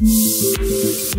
Thank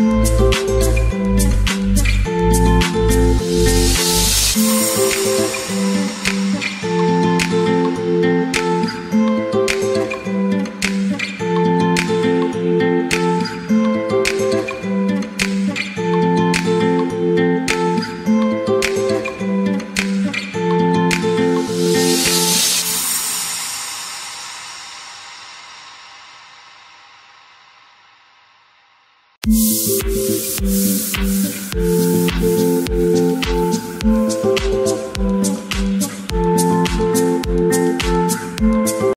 Thank